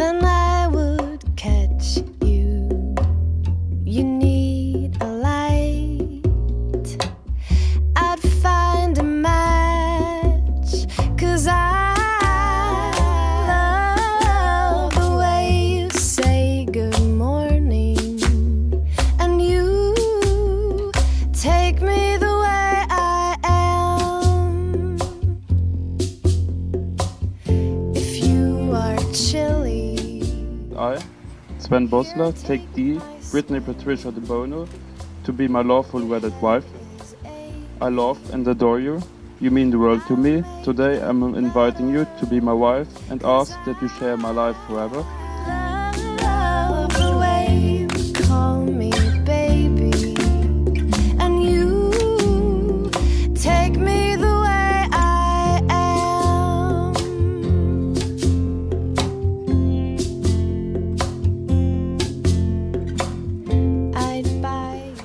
then I would catch you. You need a light, I'd find a match, cause I love the way you say good morning, and you take me. Sven Bosler, take D, Brittany Patricia De Bono, to be my lawful wedded wife. I love and adore you. You mean the world to me. Today I'm inviting you to be my wife and ask that you share my life forever.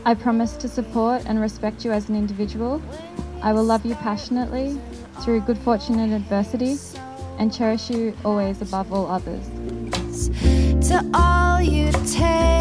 I promise to support and respect you as an individual. I will love you passionately through good fortune and adversity and cherish you always above all others. to all you tear.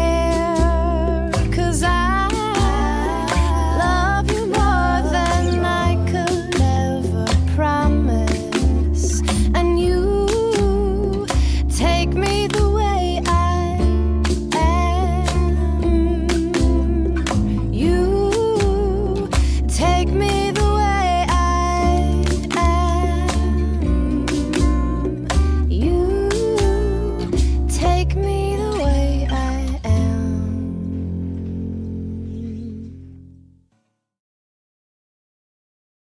Take me